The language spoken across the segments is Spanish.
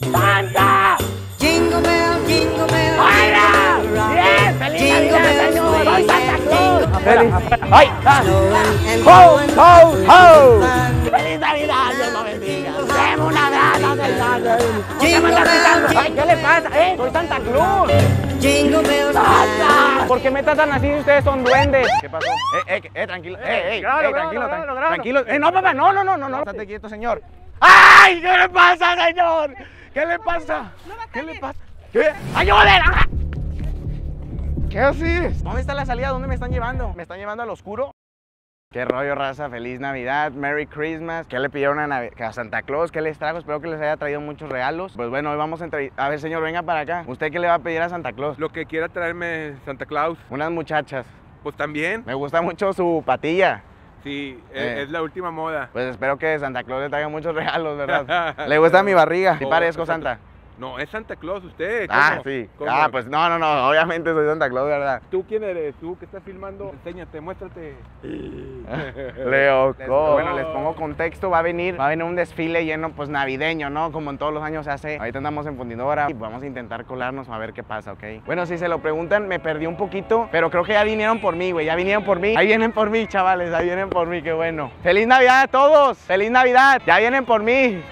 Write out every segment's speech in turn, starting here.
¡Santa! Jingle bell, jingle bell. ¡Hola! ¡Bien! ¡Feliz Navidad, señor! ¡Soy Santa Claus! ¡Feliz! ¡Ay! ¡Ho, ho, ho! ¡Feliz Navidad! ¡Dios lo bendiga! ¡Deme un abrazo, señor! ¿Por qué me está gritando? ¡Ay, qué le pasa! ¡Eh! ¡Soy Santa Claus! Jingle bells. ¡Santa! ¿Por qué me tratan así si ustedes son duendes? ¿Qué pasó? Eh, eh, eh, tranquilo. Eh, eh, grábalo, eh, tranquilo, tran- grábalo. tranquilo. Eh, no, papá, no, no, no, no, no. Estate quieto, señor. ¡Ay! ¿Qué le pasa, señor? ¿Qué le pasa? ¿Qué le pasa? ¿Qué? ¡Ayúden! ¡Ah! ¿Qué haces? ¿Dónde está la salida? ¿Dónde me están llevando? ¿Me están llevando al oscuro? ¿Qué rollo, raza? Feliz Navidad, Merry Christmas. ¿Qué le pidieron a, a Santa Claus? ¿Qué les trajo? Espero que les haya traído muchos regalos. Pues bueno, hoy vamos a entrevistar. A ver, señor, venga para acá. ¿Usted qué le va a pedir a Santa Claus? Lo que quiera traerme Santa Claus, Unas muchachas. pues también. Me gusta mucho su patilla. Sí, e- Eh. es la última moda. Pues espero que Santa Claus le traiga muchos regalos, ¿verdad? ¿Le gusta mi barriga? ¿Sí No, parezco Santa? No, es Santa Claus usted. Ah, ¿cómo? sí. ¿Cómo? Ah, pues no, no, no. Obviamente soy Santa Claus, ¿verdad? ¿Tú quién eres? ¿Tú que estás filmando? Enséñate, muéstrate. Leo, Les- bueno, les pongo contexto, va a venir, va a venir un desfile lleno pues navideño, ¿no? Como en todos los años se hace. Ahorita andamos en fundidora y vamos a intentar colarnos a ver qué pasa, ¿ok? Bueno, si se lo preguntan, me perdí un poquito, pero creo que ya vinieron por mí, güey, ya vinieron por mí. Ahí vienen por mí, chavales, ahí vienen por mí, qué bueno. ¡Feliz Navidad a todos! ¡Feliz Navidad! Ya vienen por mí.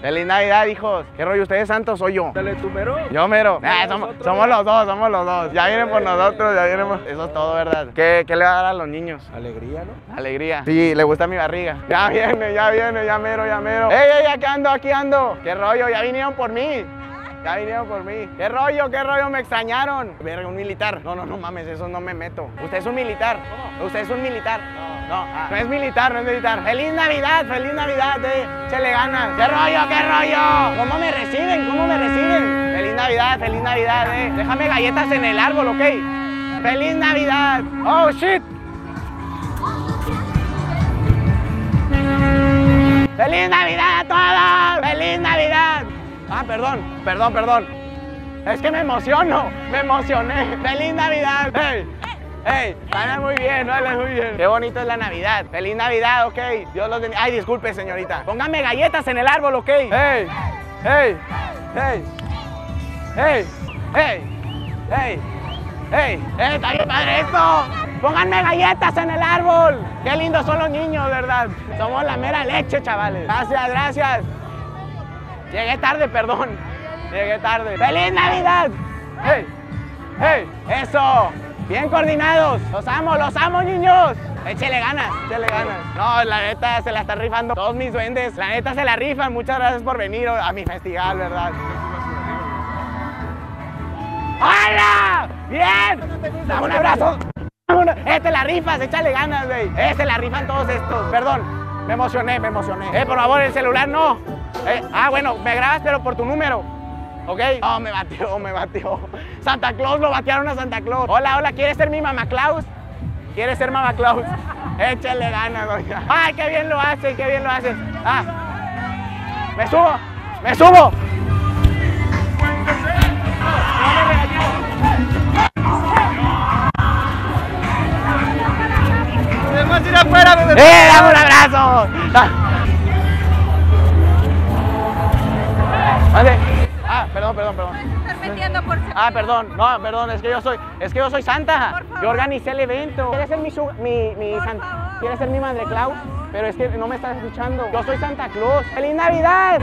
¡Feliz Navidad, hijos! ¿Qué rollo? ¿Ustedes santos soy yo? Dale tu mero. Yo mero. Ah, somos los dos, somos los dos. Ya vienen por nosotros, ya vienen por... Eso es todo, ¿verdad? ¿Qué, qué le va a dar a los niños? Alegría, ¿no? Alegría. Sí, le gusta mi barriga. Ya viene, ya viene, ya mero, ya mero. ¡Ey, ey, aquí ando, aquí ando! ¿Qué rollo? Ya vinieron por mí. Ya vinieron por mí. ¿Qué rollo, qué rollo? Me extrañaron. Verga, un militar. No, no, no mames, eso no me meto. Usted es un militar. Usted es un militar. No, ah, no es militar, no es militar. ¡Feliz Navidad, feliz Navidad! Eh. ¡Chele ganas! ¿Qué rollo, qué rollo? ¿Cómo me reciben? ¿Cómo me reciben? ¡Feliz Navidad, feliz Navidad! Eh. Déjame galletas en el árbol, ¿ok? ¡Feliz Navidad! ¡Oh, shit! ¡Feliz Navidad a todos! Ah, perdón, perdón, perdón. Es que me emociono, me emocioné. ¡Feliz Navidad! ¡Hey! ¡Hey! Vale muy bien, vale muy bien. Qué bonito es la Navidad. ¡Feliz Navidad, ok! Dios los bendiga. Ay, disculpe, señorita. Pónganme galletas en el árbol, ok. ¡Hey! ¡Hey! ¡Hey! ¡Hey! ¡Hey! ¡Hey! ¡Hey! Eh, está bien padre esto! ¡Pónganme galletas en el árbol! ¡Qué lindos son los niños, verdad! Somos la mera leche, chavales. Gracias, gracias. Llegué tarde, perdón. Llegué tarde. ¡Feliz Navidad! ¡Hey! ¡Hey! ¡Eso! Bien coordinados. Los amo, los amo, niños. Échele ganas, échele ganas. No, la neta se la están rifando todos mis duendes. La neta se la rifan. Muchas gracias por venir a mi festival, ¿verdad? ¡Hola! ¡Bien! Dame un abrazo. Este la rifas, échale ganas, güey. Este la rifan todos estos. Perdón, me emocioné, me emocioné. Eh, por favor, el celular no. Eh, ah, bueno, me grabas, pero por tu número. ¿Ok? Oh, me batió, me batió. Santa Claus, lo batearon a Santa Claus. Hola, hola, ¿quieres ser mi mamá Claus? ¿Quieres ser mamá Claus? Échale ganas, oiga. Ay, qué bien lo hace, qué bien lo haces. Ah, me subo, me subo. ¡Eh, dame un abrazo! Mande. Ah, perdón, perdón, perdón. estar metiendo por Ah, perdón, no, perdón, es que yo soy, es que yo soy Santa. Por favor. Yo organicé el evento. ¿Quieres ser mi, su- mi, mi Santa? ¿Quieres ser mi madre Claus? Pero es que no me estás escuchando. Yo soy Santa Claus. ¡Feliz Navidad!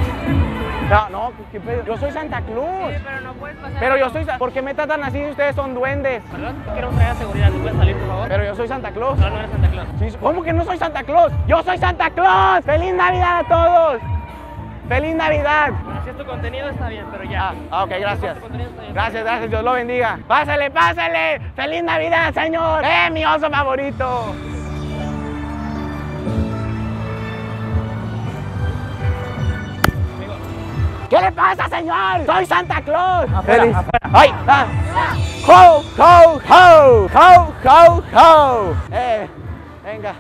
No, no, ¿qué pedo? Yo soy Santa Claus. pero no puedes pasar. Pero yo soy, ¿por qué me tratan así si ustedes son duendes? Perdón, quiero traer seguridad, ¿no puedes salir, por favor? Pero yo soy Santa Claus. No, no eres Santa Claus. Sí, ¿Cómo que no soy Santa Claus? ¡Yo soy Santa Claus! ¡Feliz Navidad a todos! ¡Feliz Navidad! Bueno, si es tu contenido está bien, pero ya. Ah, ah, ok, gracias. Tu contenido está bien. Gracias, gracias, Dios lo bendiga. Pásale, pásale. ¡Feliz Navidad, señor! ¡Eh, mi oso favorito! ¿Qué le pasa, señor? ¡Soy Santa Claus! ¡Feliz! ¡Ay! ah. ¡Ho, ho, ho! ¡Ho, ho, ho! ¡Eh! Venga.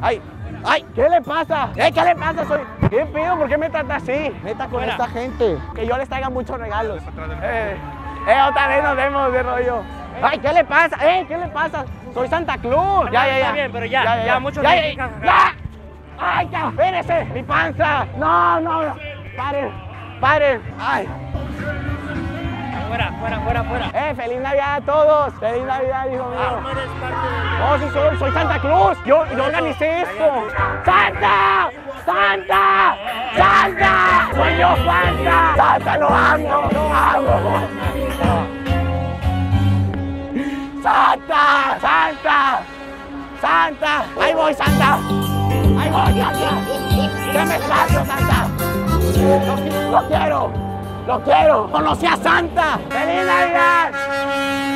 ¡Ay! ¡Ay! ¿Qué le pasa? ¿Eh? ¿Qué le pasa? Soy... ¿Qué pido? ¿Por qué me trata así? Neta con Fuera. esta gente. Que yo les traiga muchos regalos. Eh, eh, otra vez nos vemos de rollo. ¡Ay! ¿Qué le pasa? ¡Eh! ¿Qué le pasa? Soy Santa Claus. Ya, ya, ya. Está bien, pero ya, ya, mucho ya, tiempo. ya, ya. ¡Ay, ya! ¡Espérese! ¡Mi panza! ¡No, no! no. ¡Pare! Padre, ay. Fuera, fuera, fuera, fuera. Eh, feliz Navidad a todos. Feliz Navidad, hijo mío. No, sí soy, soy Santa Claus. Yo, yo organicé esto. ¡Santa! ¡Santa! ¡Santa! ¡Soy yo, Santa! ¡Santa, lo amo! ¡Lo amo! ¡Santa! ¡Santa! ¡Santa! ¡Ahí voy, Santa! ¡Ahí voy, Santa! ¡Dame espacio, Santa! ¡Lo, lo quiero! ¡Lo quiero! ¡Conocí a Santa! ¡Feliz Navidad!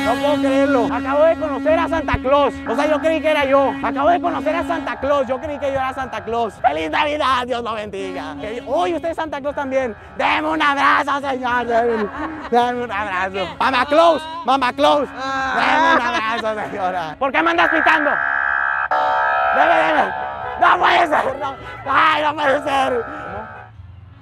No puedo creerlo. Acabo de conocer a Santa Claus. O sea, yo creí que era yo. Acabo de conocer a Santa Claus. Yo creí que yo era Santa Claus. ¡Feliz Navidad! Dios lo bendiga. Uy, usted es Santa Claus también. Deme un abrazo, señor. Deme, un abrazo. Mamá Claus. Mamá Claus. Deme un abrazo, señora. ¿Por qué me andas pitando? Deme, deme. No puede ser. Ay, no puede ser.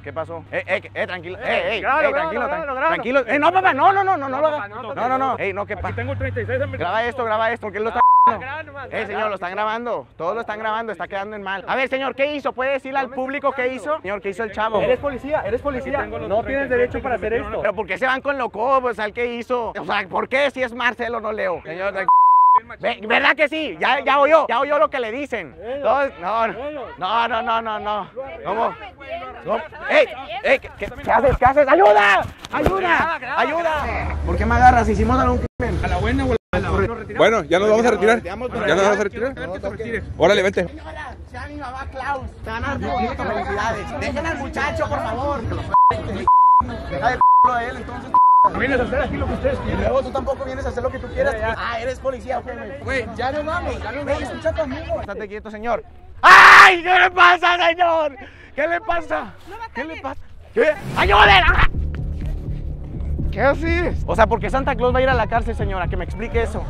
¿Qué pasó? Eh, eh, eh, tranquilo. Eh, eh, eh, tranquilo, grábalo, tran- grábalo. tranquilo. Eh, no, papá, no, no, no, no, no lo hagas. no, No, no. Ey, no, ¿qué pasa? tengo el 36, hombre. Graba esto, graba esto, porque él lo está Graba nomás. Eh, señor, lo están grabando. Todos lo están grabando, está quedando en mal. A ver, señor, ¿qué hizo? ¿Puede decirle al público qué hizo? Señor, ¿qué hizo el chavo? Eres policía, eres policía. No tienes derecho para hacer esto. Pero ¿por qué se van con lo cobos al que hizo? O sea, ¿por qué si es Marcelo no leo? Señor, tranqui- Ve- ¿verdad que sí? Ya, ya oyó, ya oyó lo que le dicen. Todos- no, no, no, no, no, no. ¿Cómo? ¿Cómo? ¡Ey! ¡Ey! ¿qué, qué, haces? ¿Qué haces? ¡Ayuda! ¡Ayuda! ¡Ayuda! ¿Por qué me agarras? Hicimos algún crimen. A la buena o a la Bueno, ya nos vamos a retirar. Ya nos vamos a retirar. Órale, vente. Señora, sea mi mamá Klaus. Te van a dar felicidades. Dejen al muchacho, por favor. Deja de p***lo a él, entonces. Vienes a hacer aquí lo que ustedes Y luego tú tampoco vienes a hacer lo que tú quieras. Ah, eres policía, güey. Güey, ya no mames, ya no mames. Escucha amigo. Estate quieto, señor. ¡Ay! ¿Qué le pasa, señor? ¿Qué le pasa? ¿Qué le pasa? ¿Qué? ¡Ayúden! ¿Qué haces? O sea, ¿por qué Santa Claus va a ir a la cárcel, señora? Que me explique eso.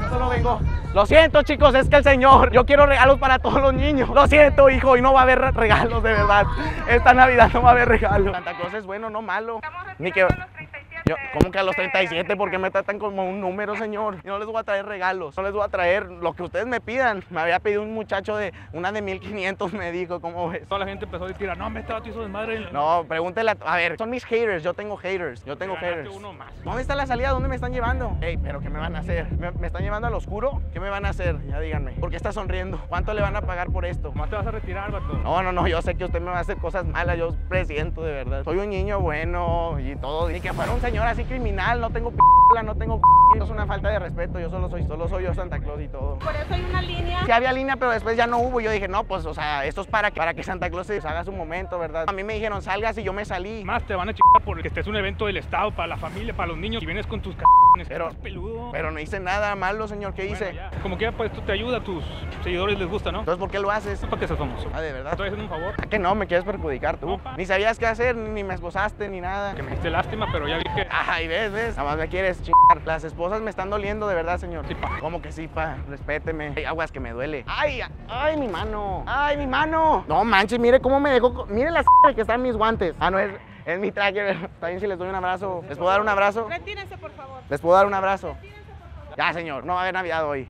Yo solo vengo. Lo siento, chicos, es que el señor. Yo quiero regalos para todos los niños. Lo siento, hijo, y no va a haber re- regalos, de verdad. Esta Navidad no va a haber regalos. Santa Claus es bueno, no malo. Ni que. Yo, ¿Cómo que a los 37? ¿Por qué me tratan como un número, señor? Y no les voy a traer regalos, no les voy a traer lo que ustedes me pidan. Me había pedido un muchacho de una de 1500, me dijo, ¿cómo ves? Toda la gente empezó a decir, no, me estaba hizo desmadre. No, pregúntele a, a ver, son mis haters, yo tengo haters, yo tengo haters. uno más. ¿Dónde está la salida? ¿Dónde me están llevando? Ey, pero ¿qué me van a hacer? ¿Me, me están llevando al oscuro? ¿Qué me van a hacer? Ya díganme. ¿Por qué está sonriendo? ¿Cuánto le van a pagar por esto? ¿Cómo te vas a retirar, vato? No, no, no, yo sé que usted me va a hacer cosas malas, yo presiento de verdad. Soy un niño bueno y todo. Ni que fuera un señor así criminal, no tengo p***, no tengo p***. Es una falta de respeto, yo solo soy, solo soy yo Santa Claus y todo. Por eso hay una línea. Sí había línea, pero después ya no hubo. Yo dije, no, pues, o sea, esto es para que, para que Santa Claus se haga su momento, ¿verdad? A mí me dijeron, salgas y yo me salí. Más te van a chingar porque este es un evento del Estado para la familia, para los niños. Y vienes con tus c*******, Pero- peludo. Pero no hice nada malo, señor, ¿qué Bueno, hice? ya. Como quiera, pues esto te ayuda, a tus seguidores les gusta, ¿no? Entonces, ¿por qué lo haces? para que seas famoso. Ah, de verdad. Estoy haciendo un favor. ¿A que no? Me quieres perjudicar tú. No. Ni sabías qué hacer, ni me esposaste, ni nada. Que me diste lástima, pero ya vi que... Ay, ves, ves. Nada más me quieres chingar. Las esposas me están doliendo, de verdad, señor. Sí, pa. ¿Cómo que sí, pa? Respéteme. Hay aguas que me duele. Ay, ay, mi mano. Ay, mi mano. No manches, mire cómo me dejó. Mire la s- que están mis guantes. Ah, no, es, es mi traje. Está bien si les doy un abrazo. ¿Les puedo dar un abrazo? Retírense, por favor. ¿Les puedo dar un abrazo? Ya, señor, no va a haber Navidad hoy.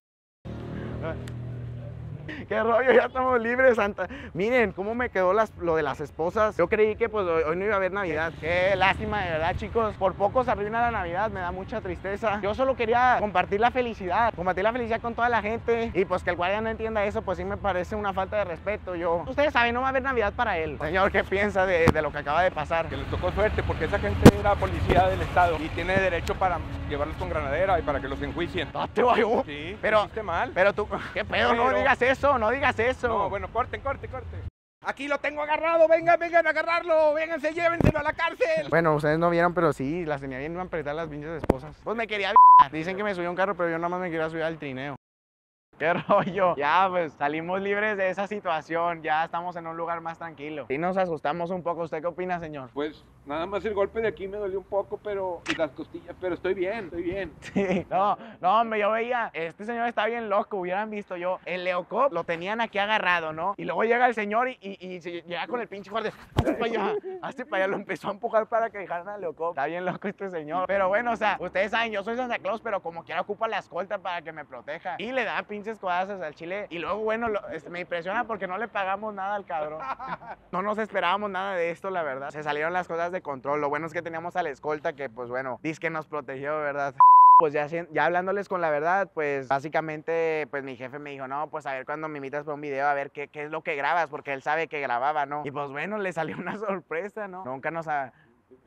Qué rollo, ya estamos libres, Santa. Miren cómo me quedó las- lo de las esposas. Yo creí que pues hoy, no iba a haber Navidad. Qué lástima, de verdad, chicos. Por poco se arruina la Navidad, me da mucha tristeza. Yo solo quería compartir la felicidad, compartir la felicidad con toda la gente. Y pues que el guardia no entienda eso, pues sí me parece una falta de respeto. Yo, ustedes saben, no va a haber Navidad para él. Señor, ¿qué piensa de, de lo que acaba de pasar? que les tocó suerte porque esa gente era policía del estado y tiene derecho para llevarlos con granadera y para que los enjuicien. No te voy Sí, pero, mal. pero tú, ¿qué pedo? No Pero- digas eso, no digas eso. No, bueno, corten, corten, corten. Aquí lo tengo agarrado, vengan, vengan a agarrarlo, vénganse, llévenselo a la cárcel. Bueno, ustedes no vieron, pero sí, las tenía bien apretar las pinches esposas. Pues me quería Dicen que me subí a un carro, pero yo nada más me quería subir al trineo. ¿Qué rollo? Ya, pues salimos libres de esa situación. Ya estamos en un lugar más tranquilo. Y nos asustamos un poco. ¿Usted qué opina, señor? Pues nada más el golpe de aquí me dolió un poco, pero y las costillas, pero estoy bien, estoy bien. Sí. No, no, hombre, yo veía, este señor está bien loco. Hubieran visto yo, el Leocop lo tenían aquí agarrado, ¿no? Y luego llega el señor y, y, y se llega con el pinche guardia. Hazte para allá, hazte para allá. Lo empezó a empujar para que dejaran al Leocop. Está bien loco este señor. Pero bueno, o sea, ustedes saben, yo soy Santa Claus, pero como quiera ocupa la escolta para que me proteja. Y le da pinche pinches codazos al chile. Y luego, bueno, lo- este, me impresiona porque no le pagamos nada al cabrón. No nos esperábamos nada de esto, la verdad. Se salieron las cosas de control. Lo bueno es que teníamos a la escolta que, pues bueno, dice que nos protegió, ¿verdad? Pues ya, ya hablándoles con la verdad, pues básicamente, pues mi jefe me dijo, no, pues a ver cuando me invitas para un video, a ver qué, qué es lo que grabas, porque él sabe que grababa, ¿no? Y pues bueno, le salió una sorpresa, ¿no? Nunca nos ha...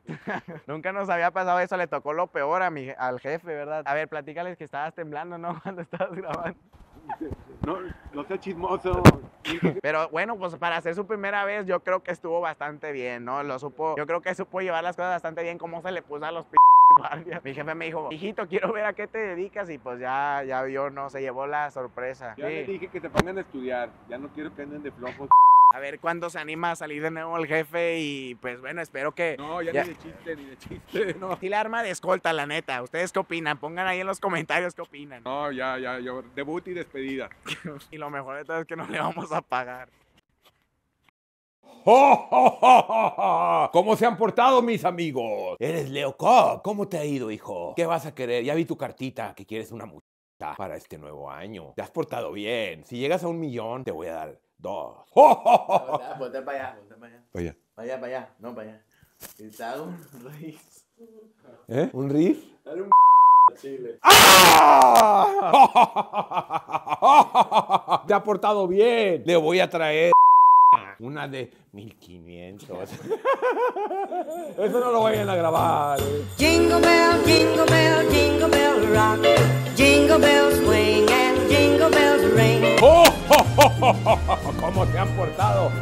Nunca nos había pasado eso, le tocó lo peor a mi, al jefe, ¿verdad? A ver, platícales que estabas temblando, ¿no? Cuando estabas grabando. No, no sea chismoso. Pero bueno, pues para hacer su primera vez, yo creo que estuvo bastante bien, ¿no? Lo supo, yo creo que supo llevar las cosas bastante bien, cómo se le puso a los p guardias. Mi jefe me dijo, hijito, quiero ver a qué te dedicas, y pues ya, ya vio, ¿no? Se llevó la sorpresa. Ya le Sí. dije que te pongan a estudiar. Ya no quiero que anden de flojos. A ver cuándo se anima a salir de nuevo el jefe, y pues bueno, espero que... No, ya, Ya. ni de chiste, ni de chiste. No. Sí, la arma de escolta, la neta. ¿Ustedes qué opinan? Pongan ahí en los comentarios qué opinan. No, ya, ya, ya. Debut y despedida. Y lo mejor de todo es que no le vamos a pagar. ¿Cómo se han portado mis amigos? Eres Leo Cobb. ¿Cómo te ha ido, hijo? ¿Qué vas a querer? Ya vi tu cartita que quieres una muchacha para este nuevo año. Te has portado bien. Si llegas a un millón, te voy a dar dos. Voltea para allá, voltea para allá. Para allá, para allá, no para allá. Y te hago un riz. ¿Eh? ¿Un riff? Dale un chile. ¡Ah! Te ha portado bien. Le voy a traer una de 1500. Eso no lo vayan a grabar. ¿eh? Jingle bell, jingle bell, jingle bell rock. Jingle bells swing and jingle bells ring. ¿Cómo se han portado?